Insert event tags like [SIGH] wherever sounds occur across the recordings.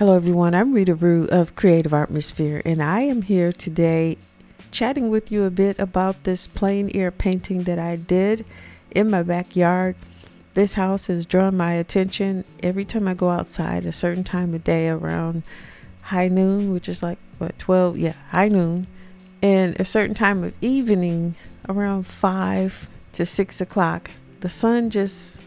Hello, everyone. I'm Rita Rue of Creative Artmosphere, and I am here today chatting with you a bit about this plein air painting that I did in my backyard. This house has drawn my attention every time I go outside, a certain time of day around high noon, which is like what 12, yeah, high noon, and a certain time of evening around five to six o'clock. The sun just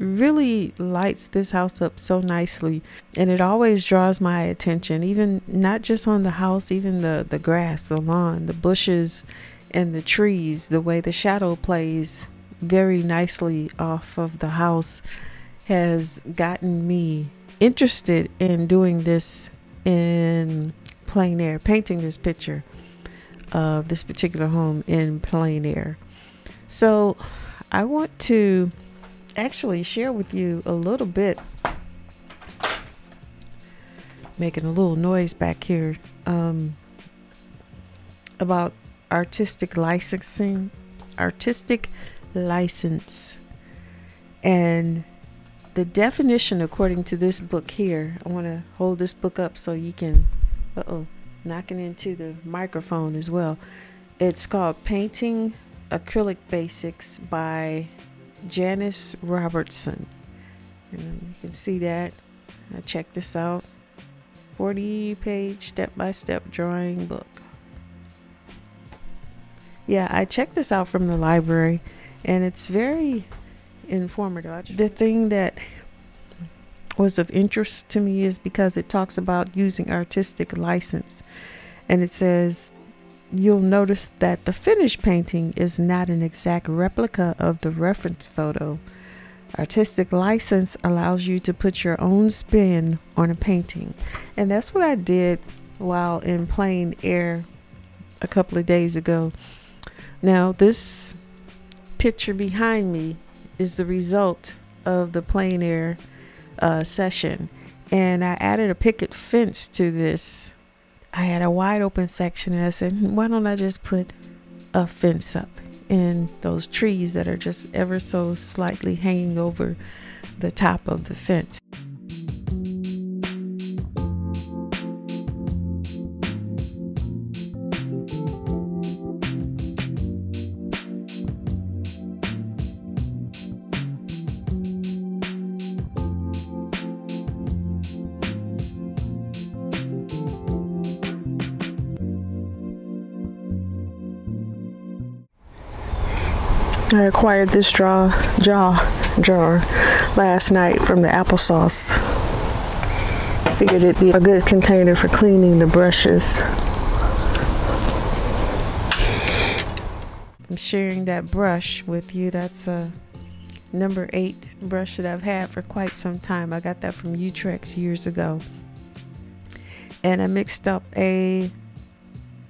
really lights this house up so nicely and it always draws my attention even not just on the house even the the grass the lawn the bushes and the trees the way the shadow plays very nicely off of the house has gotten me interested in doing this in plein air painting this picture of this particular home in plein air. So i want to actually share with you a little bit. Making a little noise back here um, about artistic licensing artistic license. And the definition according to this book here i want to hold this book up so you can uh-oh knocking into the microphone as well. It's called painting acrylic basics by Janice Robertson. And you can see that. Now check this out. 40 page step by step drawing book. Yeah, I checked this out from the library and it's very informative. The thing that was of interest to me is because it talks about using artistic license and it says you'll notice that the finished painting is not an exact replica of the reference photo. Artistic license allows you to put your own spin on a painting. And that's what I did while in plein air a couple of days ago. Now, this picture behind me is the result of the plein air uh, session. And I added a picket fence to this I had a wide open section and I said, hmm, why don't I just put a fence up in those trees that are just ever so slightly hanging over the top of the fence. I acquired this draw, jaw jar last night from the applesauce. Figured it'd be a good container for cleaning the brushes. I'm sharing that brush with you. That's a number eight brush that I've had for quite some time. I got that from Utrecht years ago. And I mixed up a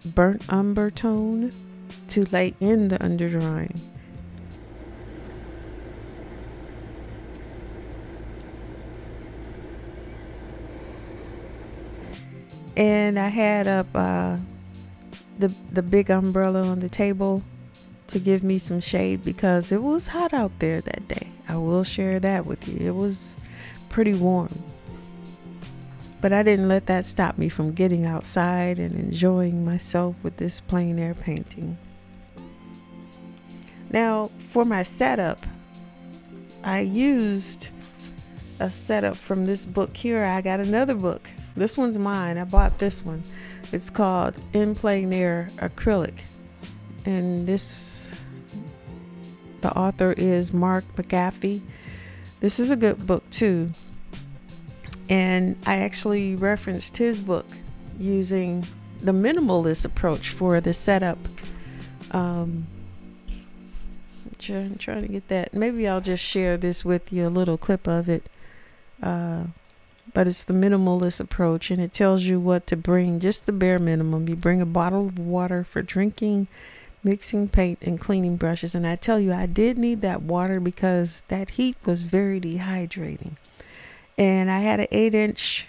burnt umber tone to lay in the underdrawing. And I had up uh, the the big umbrella on the table to give me some shade because it was hot out there that day. I will share that with you. It was pretty warm. But I didn't let that stop me from getting outside and enjoying myself with this plein air painting. Now, for my setup, I used a setup from this book here. I got another book this one's mine. I bought this one. It's called In Plein Air Acrylic. And this, the author is Mark Mehaffey. This is a good book too. And I actually referenced his book using the minimalist approach for the setup. Um, I'm trying to get that. Maybe I'll just share this with you, a little clip of it. Uh, but it's the minimalist approach and it tells you what to bring just the bare minimum. You bring a bottle of water for drinking mixing paint and cleaning brushes. And i tell you i did need that water because that heat was very dehydrating. And i had an eight inch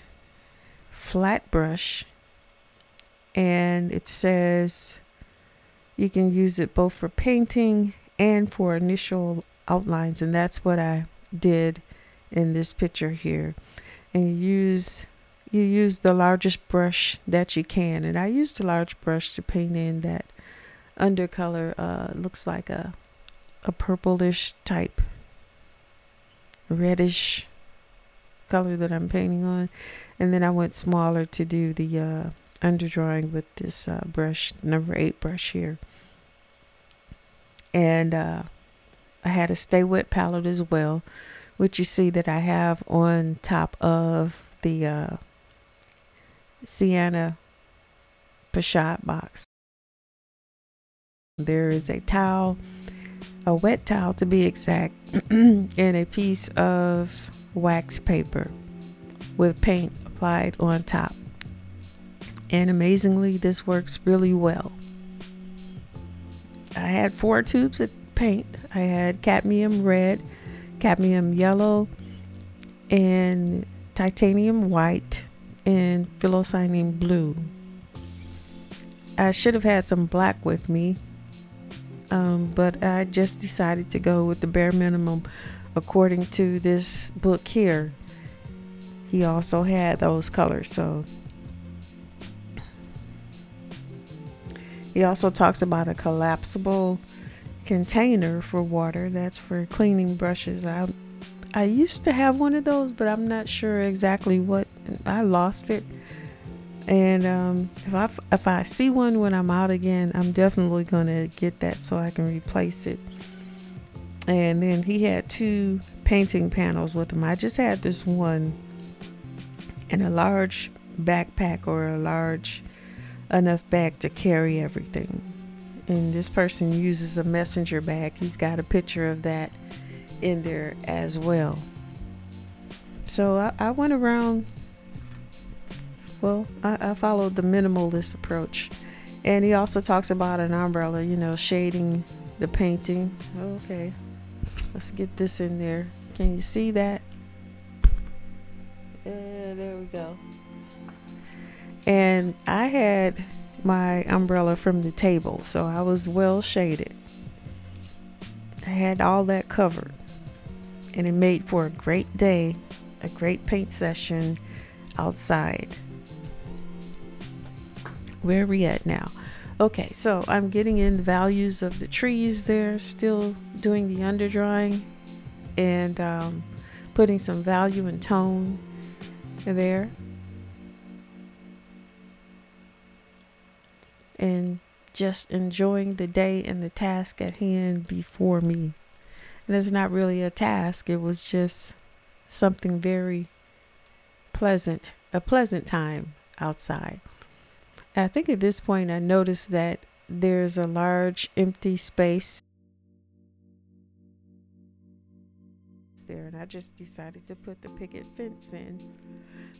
flat brush and it says you can use it both for painting and for initial outlines. And that's what i did in this picture here and use you use the largest brush that you can. And I used a large brush to paint in that undercolor. Uh, looks like a, a purplish type, reddish color that I'm painting on. And then I went smaller to do the uh, underdrawing with this uh, brush, number eight brush here. And uh, I had a stay wet palette as well, which you see that I have on top of the uh, Sienna Pochade box. There is a towel, a wet towel to be exact, [CLEARS THROAT] and a piece of wax paper with paint applied on top. And amazingly, this works really well. I had four tubes of paint. I had cadmium red, cadmium yellow, and titanium white, and phenolphthalein blue. I should have had some black with me, um, but I just decided to go with the bare minimum according to this book here. He also had those colors, so he also talks about a collapsible container for water that's for cleaning brushes. I I used to have one of those, but I'm not sure exactly what I lost it. And um, if I if I see one when I'm out again, I'm definitely gonna get that so I can replace it. And then he had two painting panels with him. I just had this one and a large backpack or a large enough bag to carry everything. And this person uses a messenger bag. He's got a picture of that in there as well. So I, I went around, well, I, I followed the minimalist approach. And he also talks about an umbrella, you know, shading the painting. Okay, let's get this in there. Can you see that? Uh, there we go. And I had my umbrella from the table, so I was well shaded. I had all that covered and it made for a great day, a great paint session outside. Where are we at now? Okay, so I'm getting in the values of the trees there, still doing the underdrawing and um, putting some value and tone there. And just enjoying the day and the task at hand before me. And it's not really a task, it was just something very pleasant, a pleasant time outside. I think at this point, I noticed that there's a large empty space there, and I just decided to put the picket fence in.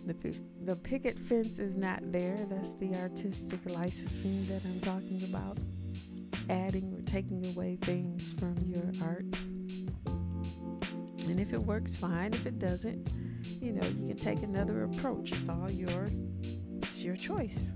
The, the picket fence is not there. That's the artistic licensing that I'm talking about. Adding or taking away things from your art. And if it works, fine. If it doesn't, you know, you can take another approach. It's all your it's your choice.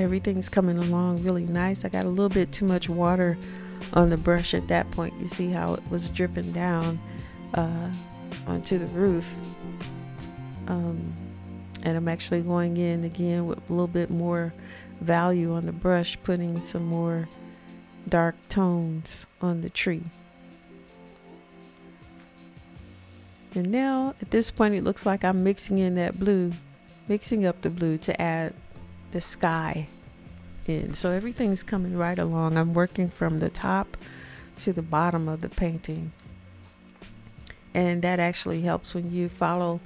Everything's coming along really nice. I got a little bit too much water on the brush at that point. You see how it was dripping down uh, onto the roof. Um, And I'm actually going in again with a little bit more value on the brush, putting some more dark tones on the tree. And now at this point, it looks like I'm mixing in that blue, mixing up the blue to add the sky in. So everything's coming right along. I'm working from the top to the bottom of the painting. And that actually helps when you follow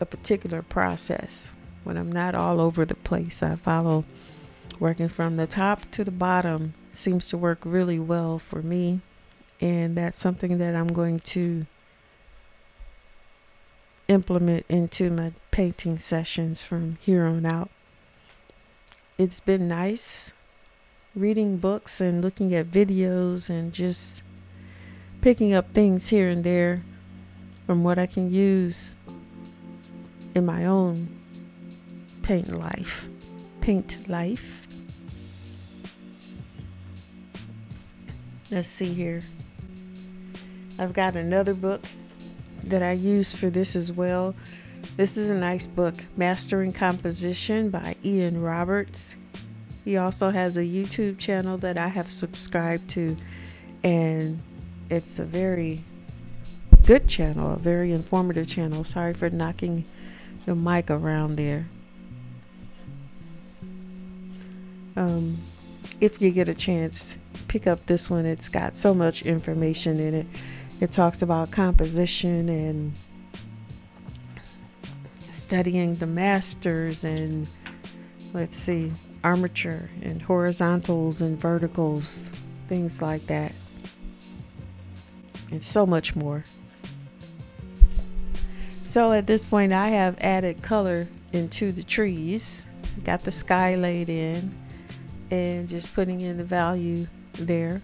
a particular process. When I'm not all over the place, I follow working from the top to the bottom seems to work really well for me. And that's something that I'm going to implement into my painting sessions from here on out. It's been nice reading books and looking at videos and just picking up things here and there from what I can use in my own paint life. Paint life. Let's see here. I've got another book that I use for this as well. This is a nice book, Mastering Composition by Ian Roberts. He also has a YouTube channel that I have subscribed to, and it's a very good channel, a very informative channel. Sorry for knocking the mic around there. Um, if you get a chance, pick up this one. It's got so much information in it. It talks about composition and studying the masters and let's see, armature and horizontals and verticals, things like that. And so much more. So at this point, I have added color into the trees. Got the sky laid in and just putting in the value there.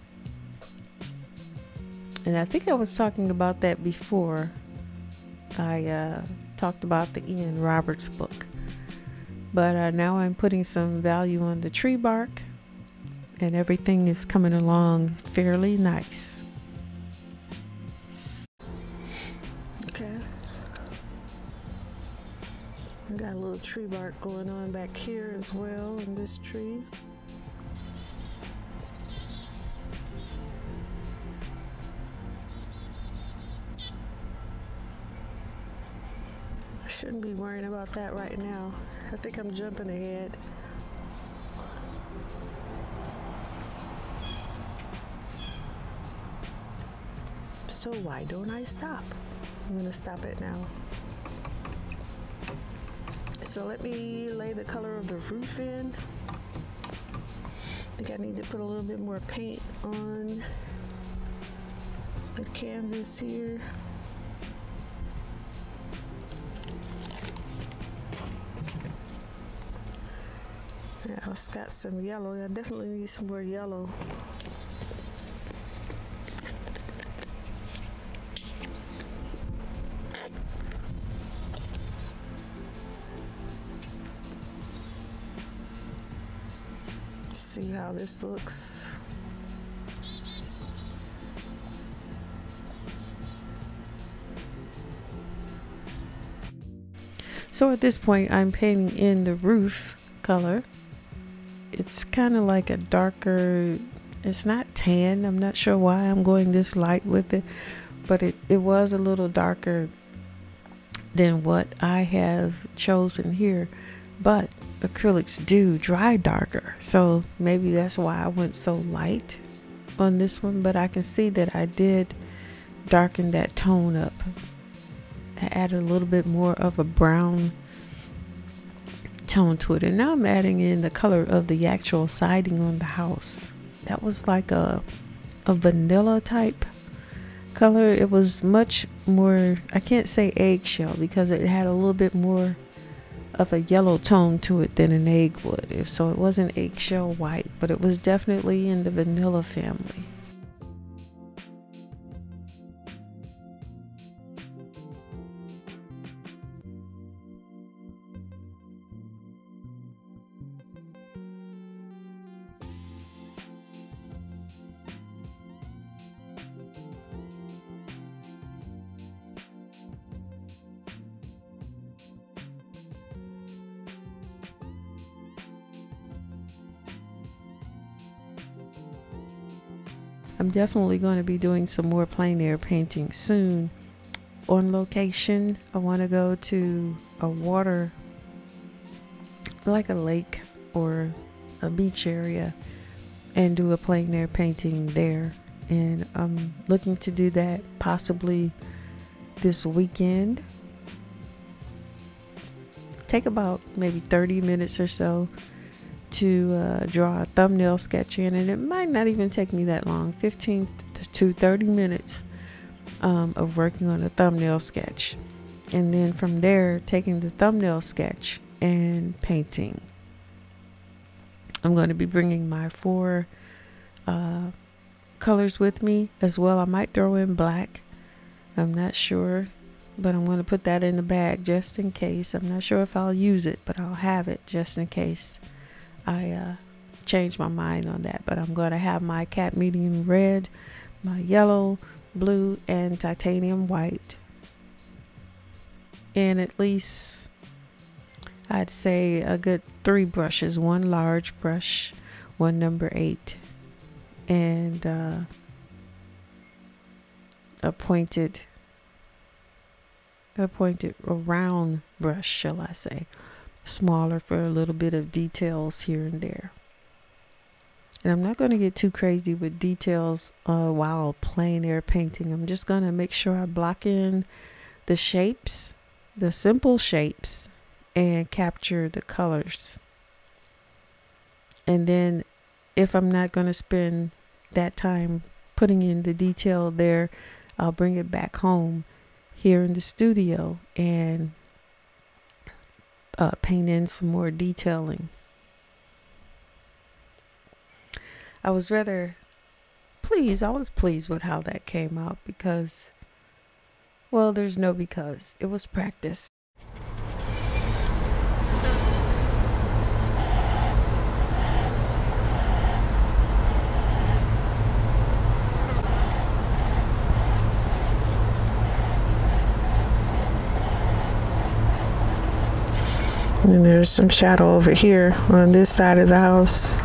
And I think I was talking about that before. I uh, talked about the Ian Roberts book. But uh, now I'm putting some value on the tree bark, and everything is coming along fairly nice. Okay. I got a little tree bark going on back here as well in this tree. Shouldn't be worrying about that right now. I think I'm jumping ahead. So why don't I stop? I'm gonna stop it now. So let me lay the color of the roof in. I think I need to put a little bit more paint on the canvas here. It's got some yellow. I definitely need some more yellow. See how this looks. So at this point, I'm painting in the roof color it's kind of like a darker it's not tan i'm not sure why i'm going this light with it but it, it was a little darker than what i have chosen here. But acrylics do dry darker so maybe that's why i went so light on this one but i can see that i did darken that tone up. I added a little bit more of a brown tone to it. And now I'm adding in the color of the actual siding on the house. That was like a, a vanilla type color. It was much more, I can't say eggshell because it had a little bit more of a yellow tone to it than an egg would. So it wasn't eggshell white, but it was definitely in the vanilla family. Definitely going to be doing some more plein air painting soon. On location, I want to go to a water, like a lake or a beach area, and do a plein air painting there. And I'm looking to do that possibly this weekend. Take about maybe 30 minutes or so to uh, draw a thumbnail sketch in, and it might not even take me that long 15 to 30 minutes um, of working on a thumbnail sketch. And then from there, taking the thumbnail sketch and painting. I'm going to be bringing my four uh, colors with me as well. I might throw in black. I'm not sure, but I'm going to put that in the bag just in case. I'm not sure if I'll use it, but I'll have it just in case. I uh, changed my mind on that, but I'm going to have my cadmium red, my yellow, blue, and titanium white. And at least I'd say a good three brushes one large brush, one number eight, and uh, a pointed, a pointed, a round brush, shall I say smaller for a little bit of details here and there. And I'm not going to get too crazy with details uh, while plein air painting. I'm just going to make sure I block in the shapes, the simple shapes, and capture the colors. And then if I'm not going to spend that time putting in the detail there, I'll bring it back home here in the studio and uh, paint in some more detailing. I was rather pleased. I was pleased with how that came out because, well, there's no because. It was practice. And there's some shadow over here on this side of the house.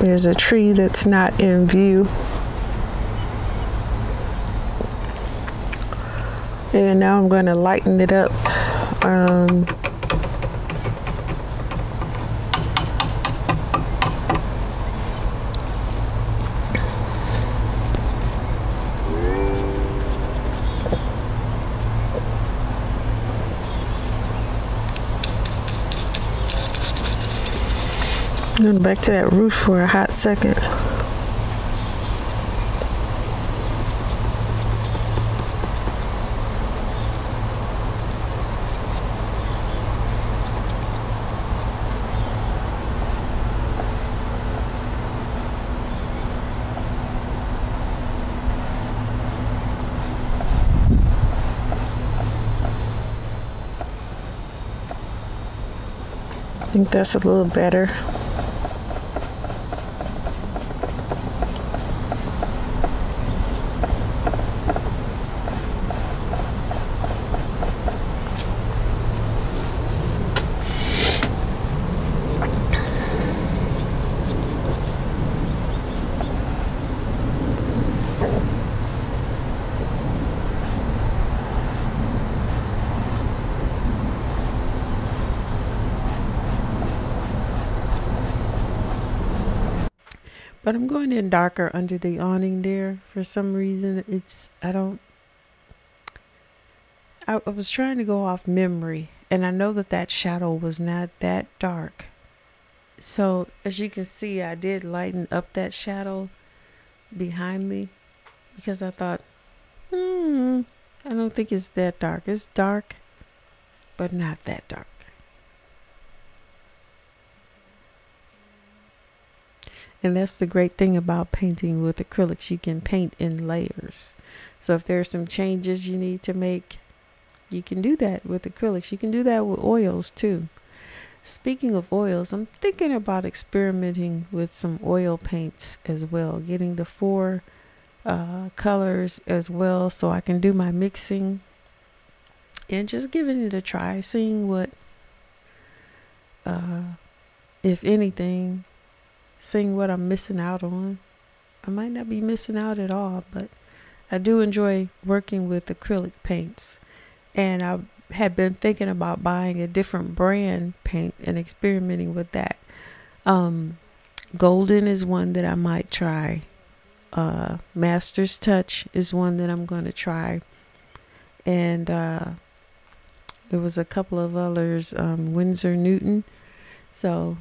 There's a tree that's not in view. And now I'm going to lighten it up. Um, Going back to that roof for a hot second. I think that's a little better. In darker under the awning there. For some reason, it's, I don't, I, I was trying to go off memory. And I know that that shadow was not that dark. So as you can see, I did lighten up that shadow behind me because I thought, hmm, I don't think it's that dark. It's dark, but not that dark. And that's the great thing about painting with acrylics. You can paint in layers. So if there are some changes you need to make, you can do that with acrylics. You can do that with oils too. Speaking of oils, I'm thinking about experimenting with some oil paints as well, getting the four uh, colors as well so I can do my mixing and just giving it a try, seeing what, uh, if anything, seeing what I'm missing out on. I might not be missing out at all, but I do enjoy working with acrylic paints. And I had been thinking about buying a different brand paint and experimenting with that. Um, Golden is one that I might try. Uh, Master's Touch is one that I'm going to try. And uh, there was a couple of others, um, Winsor Newton. So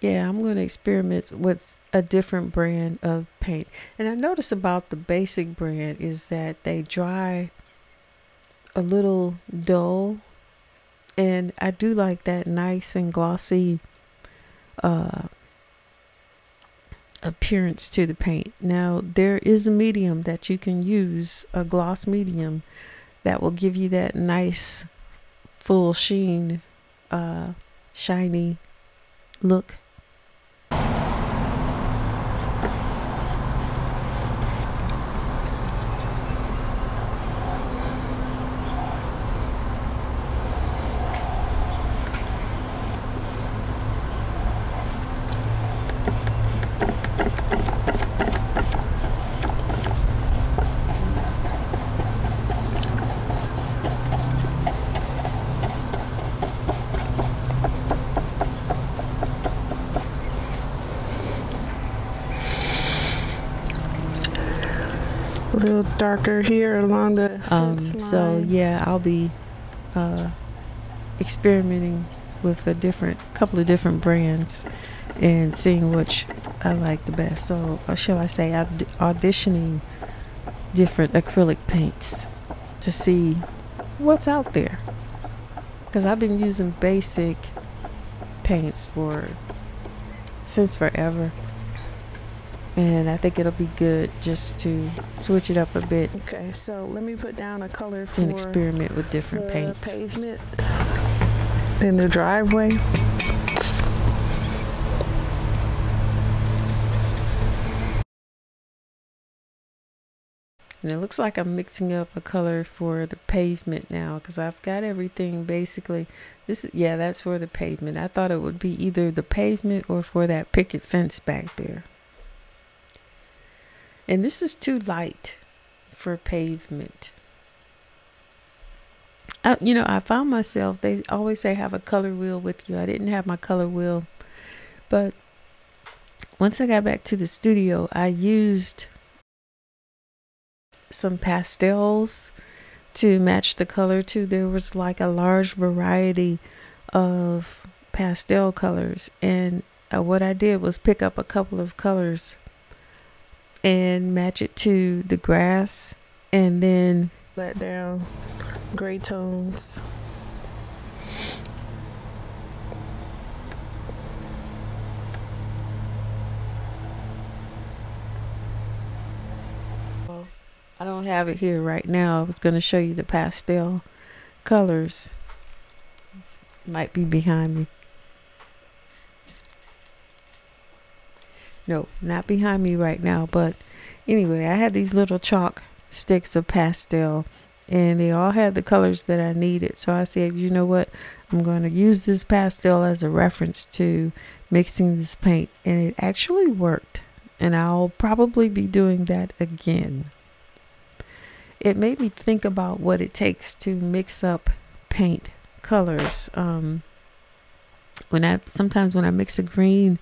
yeah, I'm going to experiment with a different brand of paint. And I notice about the basic brand is that they dry a little dull. And I do like that nice and glossy uh, appearance to the paint. Now, there is a medium that you can use, a gloss medium, that will give you that nice full sheen, uh, shiny look little darker here along the um, so yeah i'll be uh, experimenting with a different couple of different brands and seeing which i like the best. So or shall i say aud- auditioning different acrylic paints to see what's out there. Because i've been using basic paints for since forever and I think it'll be good just to switch it up a bit. Okay, so let me put down a color for and experiment with different the paints. Pavement in the driveway. And it looks like I'm mixing up a color for the pavement now because I've got everything basically. This is, yeah, that's for the pavement. I thought it would be either the pavement or for that picket fence back there. And this is too light for pavement. I, you know, I found myself, they always say have a color wheel with you. I didn't have my color wheel. But once I got back to the studio, I used some pastels to match the color too. There was like a large variety of pastel colors. And uh, what I did was pick up a couple of colors and match it to the grass and then let down gray tones. I don't have it here right now. I was going to show you the pastel colors. Might be behind me. No, not behind me right now. But anyway, I had these little chalk sticks of pastel and they all had the colors that I needed. So I said, you know what? I'm going to use this pastel as a reference to mixing this paint. And it actually worked. And I'll probably be doing that again. It made me think about what it takes to mix up paint colors. Um, when I sometimes when I mix a green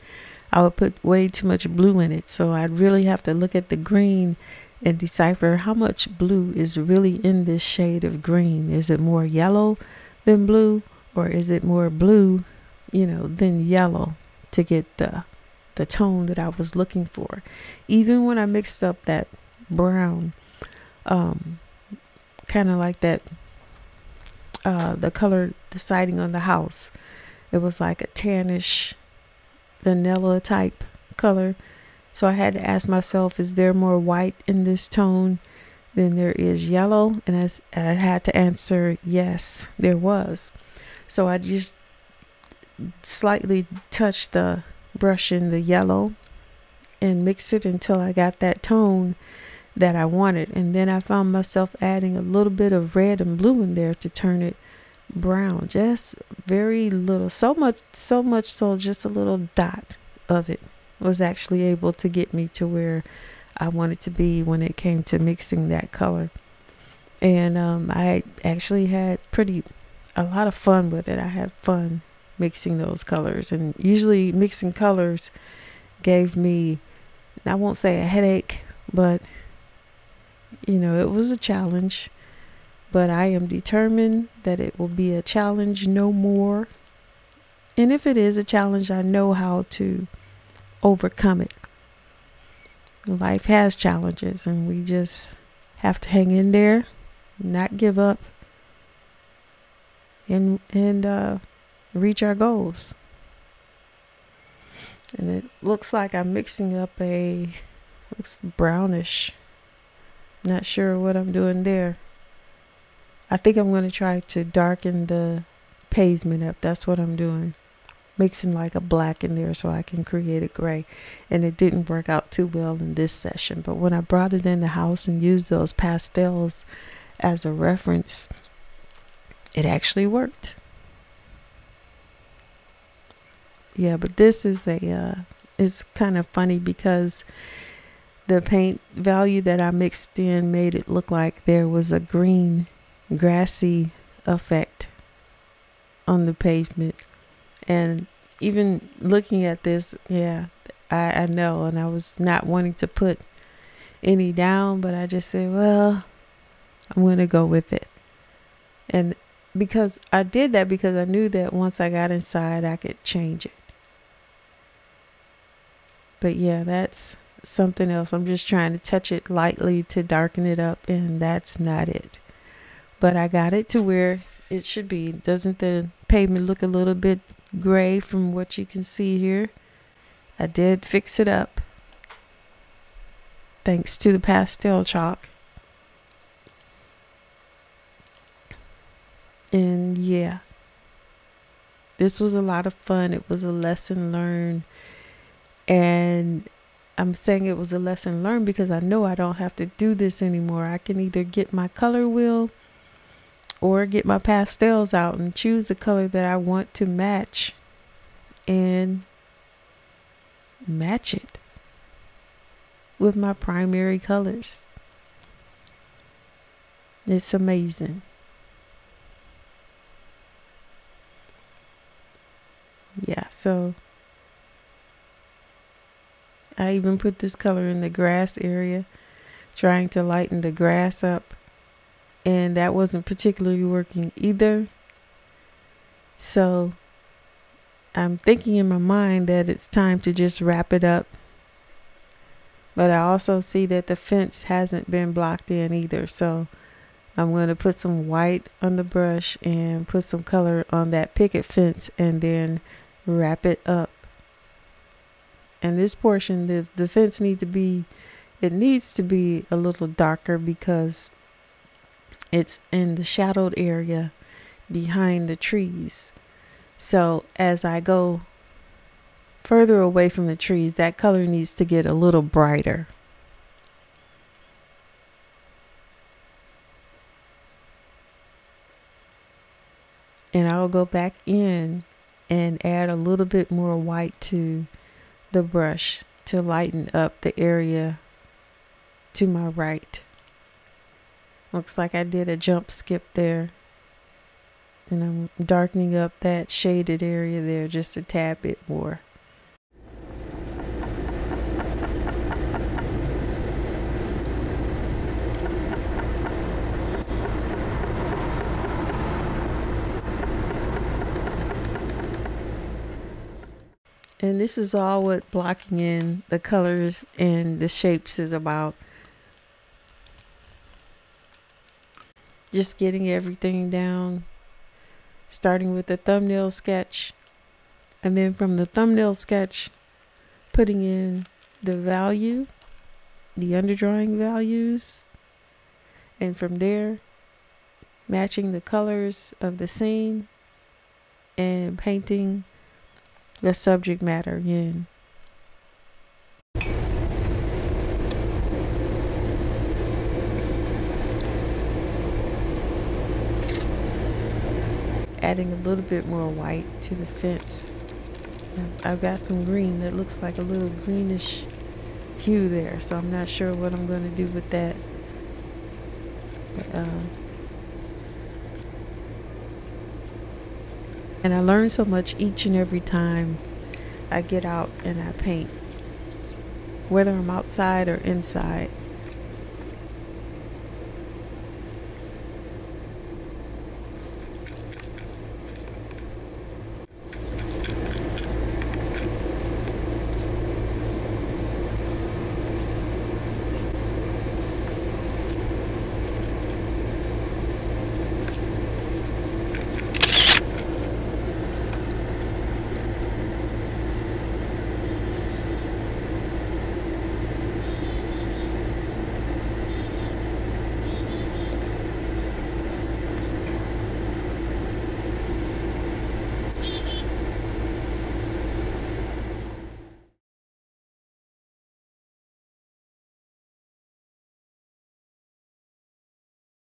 I would put way too much blue in it. So I'd really have to look at the green and decipher how much blue is really in this shade of green. Is it more yellow than blue or is it more blue, you know, than yellow to get the the tone that I was looking for. Even when I mixed up that brown um kind of like that uh the color the siding on the house. It was like a tannish vanilla type color. So I had to ask myself, is there more white in this tone than there is yellow? And, as, and I had to answer, yes, there was. So I just slightly touched the brush in the yellow and mix it until I got that tone that I wanted. And then I found myself adding a little bit of red and blue in there to turn it brown just very little so much so much so just a little dot of it was actually able to get me to where I wanted to be when it came to mixing that color. And um, I actually had pretty a lot of fun with it. I had fun mixing those colors, and usually mixing colors gave me I won't say a headache, but you know, it was a challenge. But I am determined that it will be a challenge no more. And if it is a challenge, I know how to overcome it. Life has challenges, and we just have to hang in there, not give up, and and uh, reach our goals. And it looks like I'm mixing up a looks brownish. Not sure what I'm doing there. I think I'm going to try to darken the pavement up. That's what I'm doing. Mixing like a black in there so I can create a gray. And it didn't work out too well in this session. But when I brought it in the house and used those pastels as a reference, it actually worked. Yeah, but this is a uh, it's kind of funny because the paint value that I mixed in made it look like there was a green grassy effect on the pavement. And even looking at this, yeah, I, I know. And I was not wanting to put any down, but I just said, well, I'm going to go with it. And because I did that because I knew that once I got inside, I could change it. But yeah, that's something else. I'm just trying to touch it lightly to darken it up, and that's not it. But I got it to where it should be. Doesn't the pavement look a little bit gray from what you can see here? I did fix it up thanks to the pastel chalk. And yeah, this was a lot of fun. It was a lesson learned. And I'm saying it was a lesson learned because I know I don't have to do this anymore. I can either get my color wheel or get my pastels out and choose the color that I want to match and match it with my primary colors. It's amazing. Yeah, so I even put this color in the grass area, trying to lighten the grass up. And that wasn't particularly working either. So I'm thinking in my mind that it's time to just wrap it up. But I also see that the fence hasn't been blocked in either. So I'm going to put some white on the brush and put some color on that picket fence and then wrap it up. And this portion, the, the fence needs to be, it needs to be a little darker because it's in the shadowed area behind the trees. So as I go further away from the trees, that color needs to get a little brighter. And I'll go back in and add a little bit more white to the brush to lighten up the area to my right. Looks like I did a jump skip there. And I'm darkening up that shaded area there just a tad bit more. And this is all what blocking in the colors and the shapes is about. Just getting everything down, starting with the thumbnail sketch, and then from the thumbnail sketch, putting in the value, the underdrawing values, and from there, matching the colors of the scene and painting the subject matter in. Adding a little bit more white to the fence I've got some green that looks like a little greenish hue there, so I'm not sure what I'm going to do with that. But, uh, and I learn so much each and every time I get out and I paint, whether I'm outside or inside.